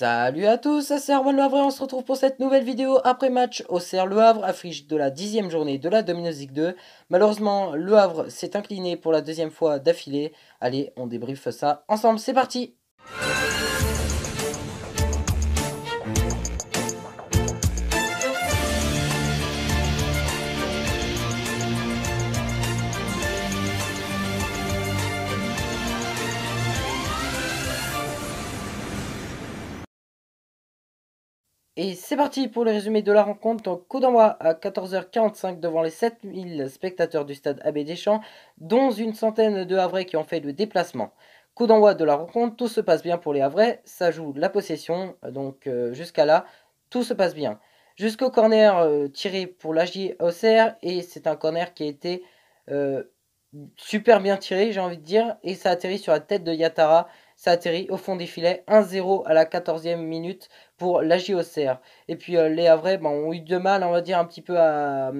Salut à tous, c'est Arwan Le Havre et on se retrouve pour cette nouvelle vidéo après match au CR Le Havre, affiche de la dixième journée de la Domino's League 2. Malheureusement, Le Havre s'est incliné pour la deuxième fois d'affilée. Allez, on débriefe ça ensemble, c'est parti Et c'est parti pour le résumé de la rencontre. Donc, coup d'envoi à 14h45 devant les 7000 spectateurs du stade Abbé Deschamps, dont une centaine de Havrais qui ont fait le déplacement. Coup d'envoi de la rencontre, tout se passe bien pour les Havrais, ça joue la possession, donc euh, jusqu'à là, tout se passe bien. Jusqu'au corner euh, tiré pour l'AJ Auxerre, et c'est un corner qui a été euh, super bien tiré, j'ai envie de dire, et ça atterrit sur la tête de Yatara. Ça atterrit au fond des filets, 1-0 à la 14e minute pour la JOCR. Et puis euh, les Havrais ben, ont eu de mal, on va dire, un petit peu à,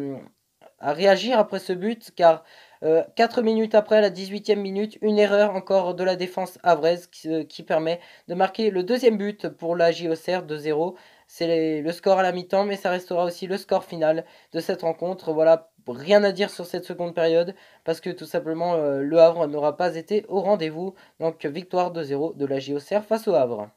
réagir après ce but, car 4 euh, minutes après, la 18e minute, une erreur encore de la défense havraise qui, qui permet de marquer le deuxième but pour la JOCR 2-0. C'est le score à la mi-temps, mais ça restera aussi le score final de cette rencontre. Voilà, rien à dire sur cette seconde période parce que tout simplement euh, le Havre n'aura pas été au rendez-vous. Donc victoire 2-0 de la JOCR face au Havre.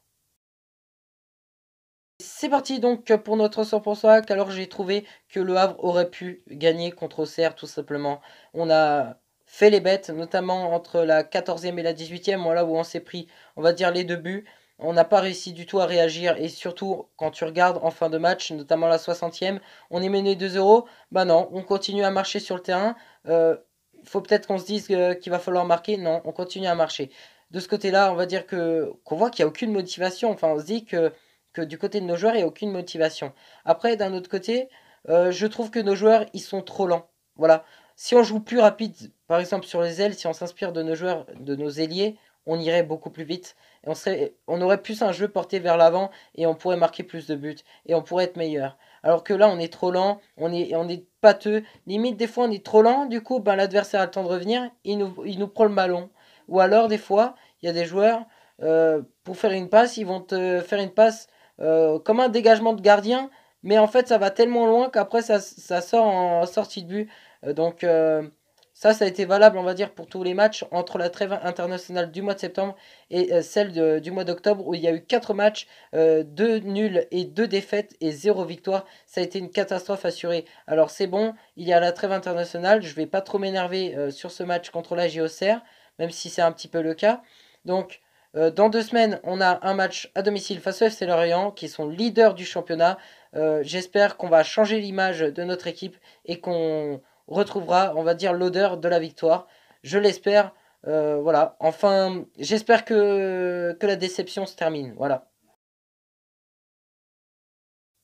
C'est parti donc pour notre 100% alors j'ai trouvé que le Havre aurait pu gagner contre Auxerre tout simplement. On a fait les bêtes, notamment entre la 14e et la 18e, voilà où on s'est pris, on va dire, les deux buts on n'a pas réussi du tout à réagir. Et surtout, quand tu regardes en fin de match, notamment la 60e, on est mené 2-0. Bah non, on continue à marcher sur le terrain. Euh, faut peut-être qu'on se dise qu'il va falloir marquer. Non, on continue à marcher. De ce côté-là, on va dire qu'on voit qu'il n'y a aucune motivation. Enfin, on se dit que, que du côté de nos joueurs, il n'y a aucune motivation. Après, d'un autre côté, euh, je trouve que nos joueurs, ils sont trop lents. Voilà. Si on joue plus rapide, par exemple sur les ailes, si on s'inspire de nos joueurs, de nos ailiers, on irait beaucoup plus vite. Et on, serait, on aurait plus un jeu porté vers l'avant et on pourrait marquer plus de buts. Et on pourrait être meilleur. Alors que là, on est trop lent, on est, on est pâteux. Limite, des fois, on est trop lent. Du coup, ben, l'adversaire a le temps de revenir. Il nous, il nous prend le ballon. Ou alors, des fois, il y a des joueurs, euh, pour faire une passe, ils vont te faire une passe euh, comme un dégagement de gardien. Mais en fait, ça va tellement loin qu'après, ça, sort en sortie de but. Euh, donc ça, ça a été valable, on va dire, pour tous les matchs entre la trêve internationale du mois de septembre et euh, celle du mois d'octobre, où il y a eu 4 matchs, 2 euh, nuls et 2 défaites et 0 victoire. Ça a été une catastrophe assurée. Alors c'est bon, il y a la trêve internationale, je vais pas trop m'énerver euh, sur ce match contre la JOCR, même si c'est un petit peu le cas. Donc, dans deux semaines, on a un match à domicile face au FC Lorient, qui sont leaders du championnat. J'espère qu'on va changer l'image de notre équipe et qu'on retrouvera, on va dire, l'odeur de la victoire. Je l'espère. Euh, voilà. Enfin, j'espère que, que la déception se termine. Voilà.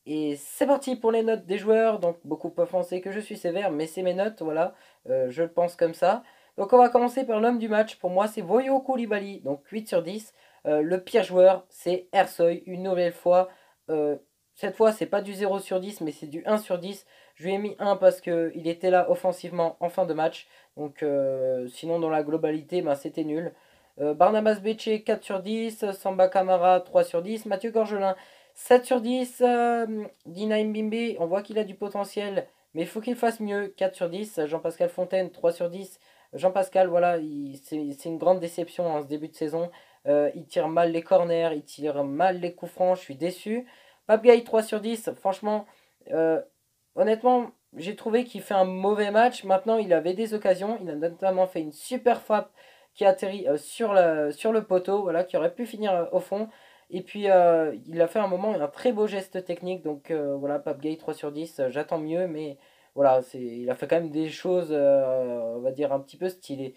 Et c'est parti pour les notes des joueurs. Donc, beaucoup peuvent penser que je suis sévère, mais c'est mes notes. Voilà. Euh, je le pense comme ça. Donc, on va commencer par l'homme du match. Pour moi, c'est Voyo Koulibaly. Donc, 8 sur 10. Euh, le pire joueur, c'est Ersoy. Une nouvelle fois. cette fois, c'est pas du 0 sur 10, mais c'est du 1 sur 10. Je lui ai mis 1 parce qu'il était là offensivement en fin de match. Donc euh, sinon dans la globalité, ben, c'était nul. Euh, Barnabas Becce 4 sur 10, Samba Camara 3 sur 10, Mathieu Gorgelin 7 sur 10, euh, Dina Mbimbe, on voit qu'il a du potentiel, mais il faut qu'il fasse mieux, 4 sur 10, Jean-Pascal Fontaine 3 sur 10, Jean-Pascal, voilà, c'est une grande déception en ce début de saison, il tire mal les corners, il tire mal les coups francs, je suis déçu. Pape 3 sur 10, franchement, honnêtement, j'ai trouvé qu'il fait un mauvais match. Maintenant, il avait des occasions. Il a notamment fait une super frappe qui a atterri euh, sur, sur le poteau, voilà, qui aurait pu finir euh, au fond. Et puis, euh, il a fait un moment un très beau geste technique. Donc, voilà, Pape Gay 3 sur 10. J'attends mieux, mais voilà, il a fait quand même des choses, on va dire, un petit peu stylées.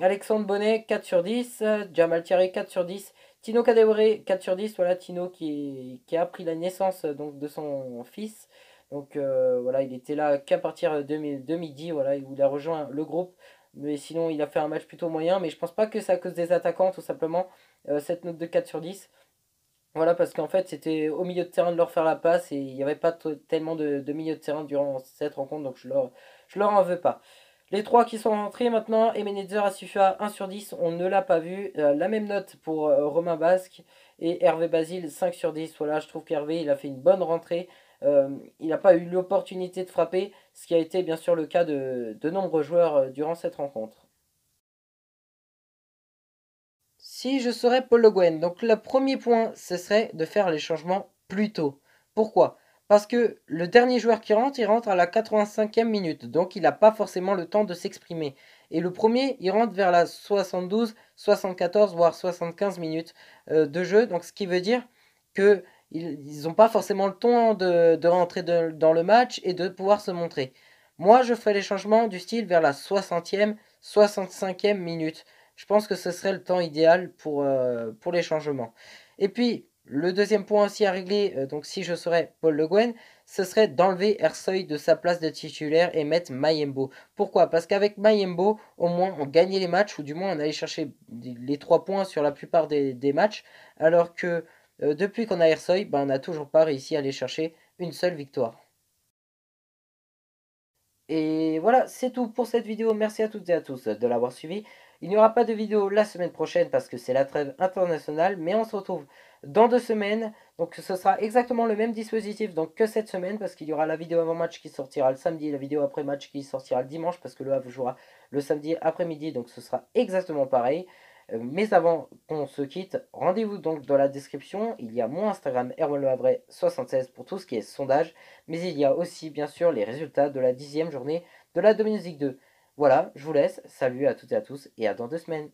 Alexandre Bonnet 4 sur 10. Jamal Thierry 4 sur 10. Tino Kadewere 4 sur 10. Voilà, Tino qui, a pris la naissance de son fils. Donc euh, voilà, il était là qu'à partir de, midi, voilà, il a rejoint le groupe. Mais sinon, il a fait un match plutôt moyen. Mais je pense pas que c'est à cause des attaquants, tout simplement, euh, cette note de 4 sur 10. Voilà, parce qu'en fait, c'était au milieu de terrain de leur faire la passe et il n'y avait pas tellement de, milieu de terrain durant cette rencontre, donc je leur, leur en veux pas. Les trois qui sont rentrés maintenant, Emenetzer, Asufia 1 sur 10, on ne l'a pas vu. Euh, la même note pour Romain Basque et Hervé Basile 5 sur 10. Voilà, je trouve qu'Hervé il a fait une bonne rentrée. Euh, il n'a pas eu l'opportunité de frapper, ce qui a été bien sûr le cas de, de nombreux joueurs durant cette rencontre. Si je serais Paul Le donc le premier point, ce serait de faire les changements plus tôt. Pourquoi? Parce que le dernier joueur qui rentre, il rentre à la 85e minute. Donc il n'a pas forcément le temps de s'exprimer. Et le premier, il rentre vers la 72, 74, voire 75 minutes euh, de jeu. Donc ce qui veut dire qu'ils n'ont pas forcément le temps de, rentrer dans le match et de pouvoir se montrer. Moi, je ferai les changements du style vers la 60e, 65e minute. Je pense que ce serait le temps idéal pour, euh, pour les changements. Et puis, le deuxième point aussi à régler, euh, donc si je serais Paul Le Guen, ce serait d'enlever Ersoy de sa place de titulaire et mettre Mayembo. Pourquoi? Parce qu'avec Mayembo, au moins on gagnait les matchs, ou du moins on allait chercher les trois points sur la plupart des, matchs, alors que euh, depuis qu'on a Ersoy, ben, on n'a toujours pas réussi à aller chercher une seule victoire. Et voilà, c'est tout pour cette vidéo. Merci à toutes et à tous de l'avoir suivi. Il n'y aura pas de vidéo la semaine prochaine parce que c'est la trêve internationale, mais on se retrouve dans deux semaines. Donc ce sera exactement le même dispositif donc, que cette semaine parce qu'il y aura la vidéo avant match qui sortira le samedi, la vidéo après match qui sortira le dimanche parce que le Havre jouera le samedi après-midi, donc ce sera exactement pareil. Mais avant qu'on se quitte, rendez-vous donc dans la description. Il y a mon Instagram Erwan 76 pour tout ce qui est sondage. Mais il y a aussi bien sûr les résultats de la dixième journée de la Dominique 2. Voilà, je vous laisse. Salut à toutes et à tous et à dans deux semaines.